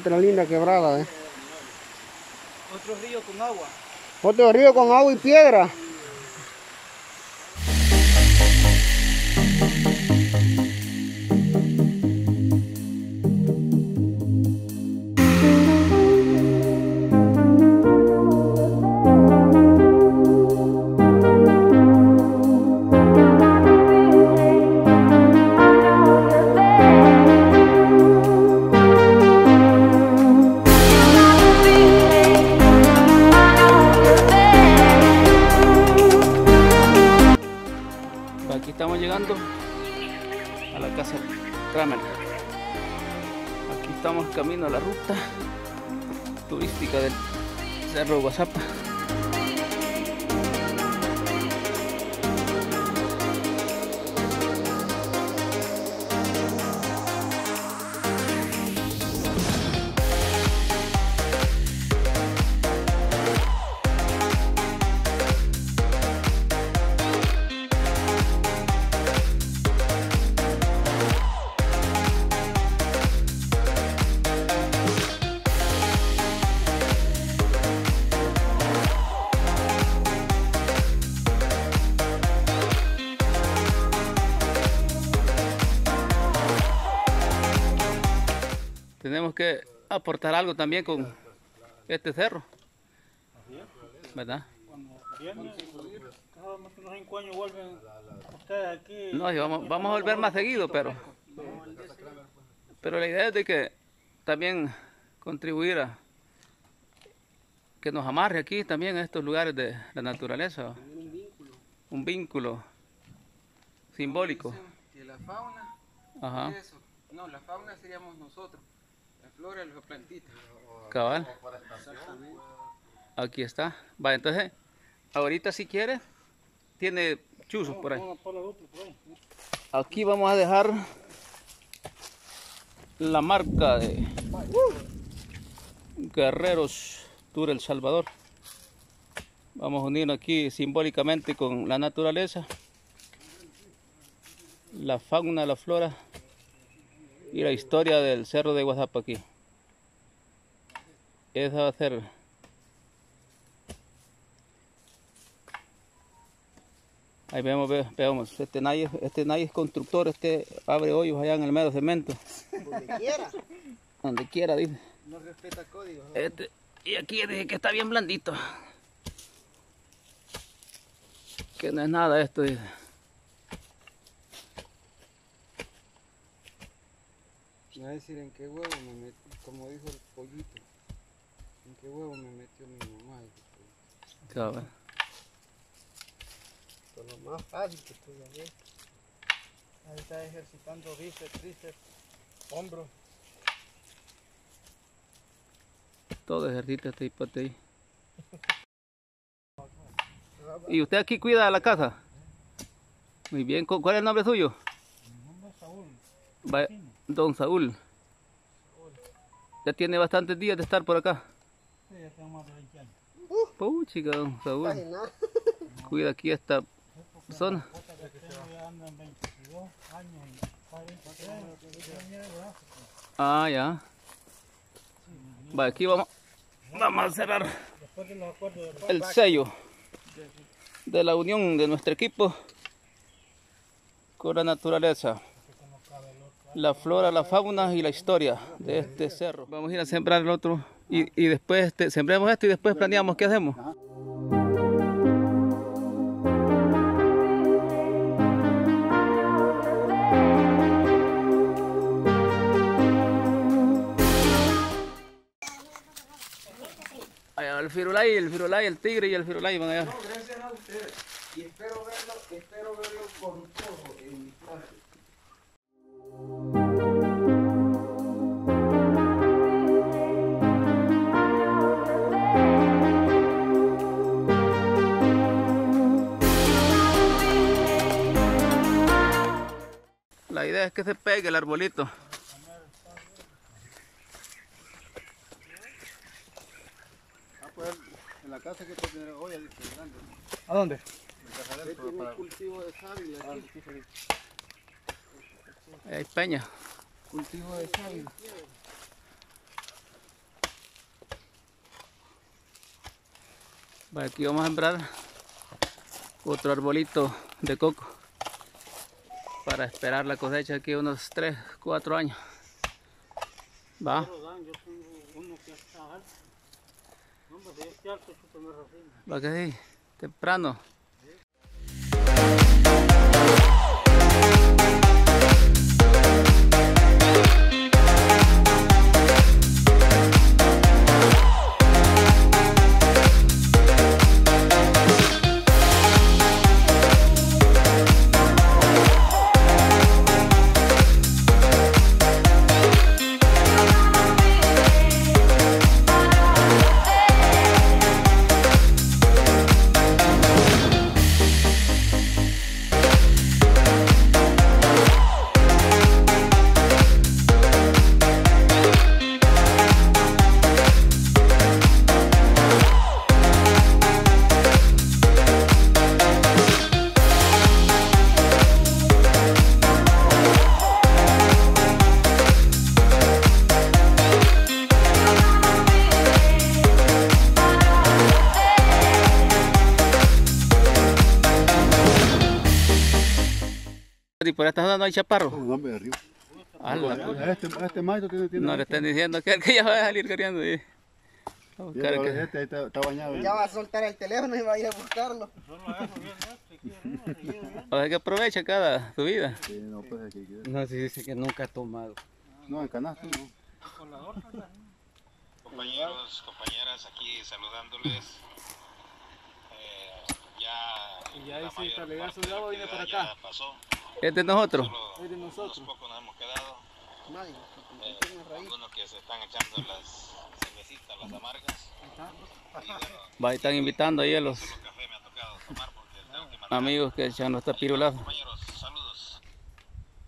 Otra linda quebrada, ¿eh? Otro río con agua. Otro río con agua y piedra. Llegando a la casa Kramer. Aquí estamos camino a la ruta turística del Cerro Guazapa. Tenemos que aportar algo también con este cerro. ¿Verdad? No, vamos, vamos a volver más seguido, pero, pero la idea es de que también contribuir a que nos amarre aquí también a estos lugares de la naturaleza. Un vínculo simbólico. Que la fauna, Ajá, eso. No, la fauna seríamos nosotros. Flora, las plantitas. cabal. Aquí está. Va, entonces, ahorita si quiere, tiene chuzos por ahí. Aquí vamos a dejar la marca de Guerreros Tour El Salvador. Vamos a unirnos aquí simbólicamente con la naturaleza, la fauna, la flora y la historia del cerro de Guazapa aquí. Esa va a ser Ahí vemos, ve- veamos, este nadie, este nadie es constructor, este abre hoyos allá en el medio cemento, Donde quiera. donde quiera, dice. No respeta códigos. Este, y aquí dice que está bien blandito. Que no es nada esto, dice. Me va a decir en qué huevo me metí, como dijo el pollito. En qué huevo me metió mi mamá. Cabal. Esto es lo más fácil que estoy haciendo. Ahí está ejercitando bíceps, tríceps, hombros. Todo ejercita este hipote ahí. ¿Y usted aquí cuida la casa? Muy bien, ¿cu- ¿cuál es el nombre suyo? Mi nombre es Saúl. Va- Don Saúl. Ya tiene bastantes días de estar por acá. Sí, ya tengo más de 20 años. Puchica, don Casi Saúl. Cuida aquí esta zona. Otra que tengo ya ando en 22 años y 43 años, ¿verdad? Ah, ya. Va, aquí vamos, vamos a cerrar el sello de la unión de nuestro equipo con la naturaleza, la flora, la fauna y la historia de este cerro. Vamos a ir a sembrar el otro y, y después este, sembremos esto y después planeamos qué hacemos. El firulay, el firulay, el tigre y el firulay van allá. Gracias a ustedes. Y espero verlo, espero verlo con todo en mi clase. La idea es que se pegue el arbolito. Ah, pues en la casa que te tener hoy es grande. ¿A dónde? En tiene un cultivo de sábila ah, Hay peña. Cultivo de sábila. Aquí vamos a sembrar otro arbolito de coco para esperar la cosecha aquí unos 3, 4 años. Va, va que sí, temprano. No hay chaparro. No, hombre, arriba. Ala, pues. Este, este maestro tiene, tiene No le estén diciendo que, que ya va a salir corriendo. y- a buscar Mira, que- este está, está bañado. ¿eh? Ya va a soltar el teléfono y va a ir a buscarlo. O sea que aprovecha cada subida. Sí, no, pues aquí. aquí. No, si dice que nunca ha tomado. No, en canasto no. La compañeros, compañeras, aquí saludándoles. Eh, ya Y ya la dice, la soldado, viene para acá. ya pasó. Es de nosotros. Solo Es de unos nosotros. pocos nos hemos quedado. Nadie, Eh, algunos que se están echando las cervecitas, las amargas. Va, están invitando ahí a los solo café me ha tocado tomar porque tengo que marcar. amigos que echan los tapirulados. Compañeros, saludos.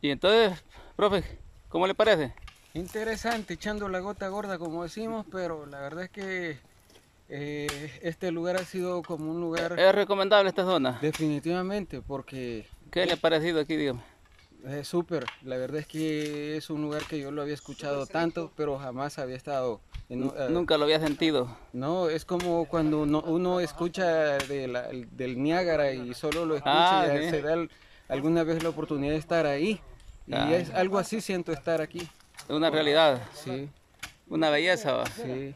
Y entonces, profe, ¿cómo le parece? Interesante, echando la gota gorda como decimos, pero la verdad es que eh, este lugar ha sido como un lugar ¿Es recomendable esta zona? definitivamente porque ¿Qué le ha parecido aquí, dígame? es súper. La verdad es que es un lugar que yo lo había escuchado tanto, pero jamás había estado. en eh, Nunca lo había sentido. No, es como cuando uno, uno escucha de la- del Niágara y solo lo escucha Ah, y sí. se da el- alguna vez la oportunidad de estar ahí. Y Ah. es algo así siento estar aquí. Una realidad, Sí, una belleza. va. sí.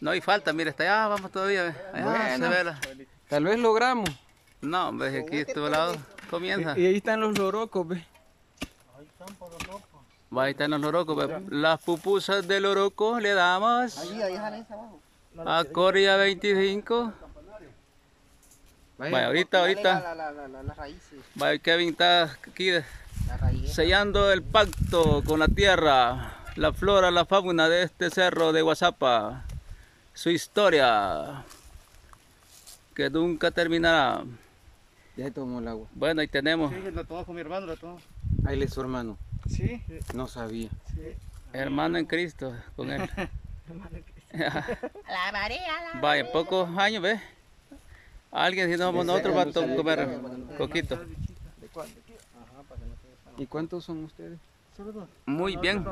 No hay falta, mira, hasta allá vamos todavía. Allá Bueno. se ve la- Tal vez logramos. No, hombre, aquí de este lado comienza. Y ahí están los lorocos, ve. Ahí están por los locos. Va, ahí están los lorocos. ve. Las pupusas de loroco le damos Ahí, ahí, jala esa abajo. a Coria 25. Vaya. Ahorita, ahorita. La, la, la, la, las raíces, Vaya, Kevin está aquí de- la raíz. sellando el pacto con la tierra, la flora, la fauna de este cerro de Guasapa, su historia, que nunca terminará. Ya tomó el agua. Bueno, ahí tenemos Sí, lo tomo con mi hermano, lo tomo. Ahí le su hermano. Sí. No sabía. hermano en Cristo con él. La marea, la Vaya, en pocos años, ¿ves? Alguien, si no somos nosotros, va a comer coquito. ¿Y cuántos son ustedes? Solo dos. Muy bien.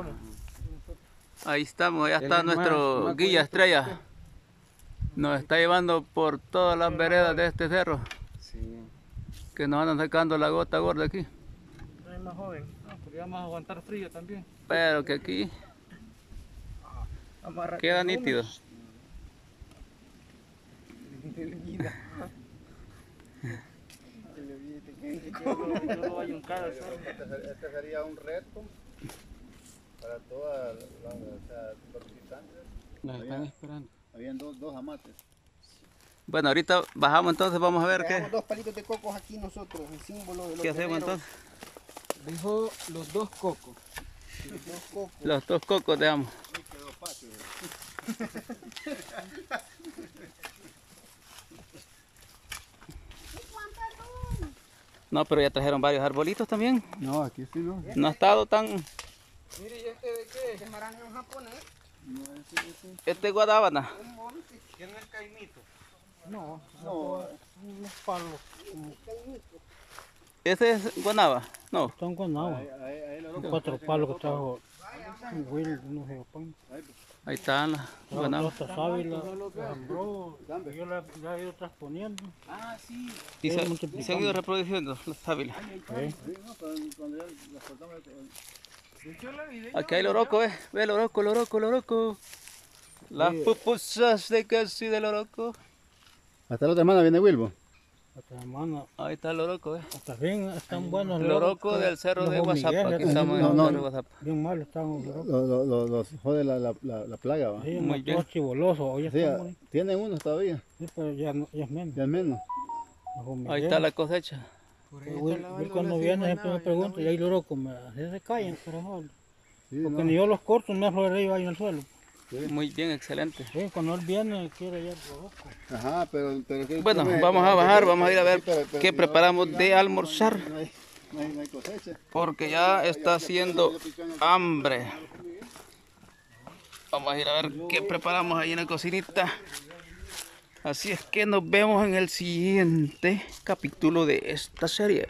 Ahí estamos, ya está nuestro guía estrella. Nos está llevando por todas las veredas de este cerro, Sí. Que nos andan sacando la gota gorda aquí. Es más joven. No, porque vamos a aguantar frío también. Pero que aquí Amarra- queda nítido. Este, sería un reto para todas las o sea, participantes. Nos están esperando. Habían dos, dos amates. Bueno, ahorita bajamos entonces, vamos a ver Dejamos qué, dos palitos de cocos aquí nosotros, el símbolo de los qué hacemos guerreros. entonces. Dijo los dos cocos. Dos cocos. Los dos cocos dejamos. No, pero ya trajeron varios arbolitos también. No, aquí sí no. No ha estado tan... Mire, ¿y este de qué? Este maraneo japonés. Este es guadábana. ¿Quién es el caimito? No, No, Unos palos. Este es guanaba. No. Ahí lo Cuatro palos que trajo Will, no sé, pan. Ahí están las sembró, yo la, la he ido transponiendo. Y se, multiplicando. se han ido reproduciendo las sábilas. ¿eh? Aquí hay el oroco, ve, ve el oroco, el oroco, el oroco. Las pupusas de casi del oroco. Hasta la otra semana viene Wilbo. Esta semana, Ahí está el oroco, ve. hasta bien están buenos. El los- oroco del cerro los de WhatsApp. Aquí estamos en No, el no. WhatsApp. Bien malos están los. Los, los, los, los jode la, la, la, la plaga, va. Sí, Muy bien. todos chibolosos, hoy Sí, están bonitos. tienen unos todavía, Sí, pero ya, no, ya es menos. ya al menos. Los Ahí está la cosecha. Cuando viene siempre me pregunta, y ahí los orocos me se callan, pero. Sí, Porque no. ni yo los corto, me florería ahí en el suelo. Muy bien, excelente. Sí, cuando él viene, quiere oroco. Ajá, pero... pero ¿qué Bueno, come? vamos a bajar, vamos a ir a ver Sí, pero- pero qué si no- preparamos de almorzar. No hay, no hay, no hay cosecha. Porque ya está haciendo hambre. Vamos a ir a ver qué preparamos ahí en la cocinita. Así es que nos vemos en el siguiente capítulo de esta serie.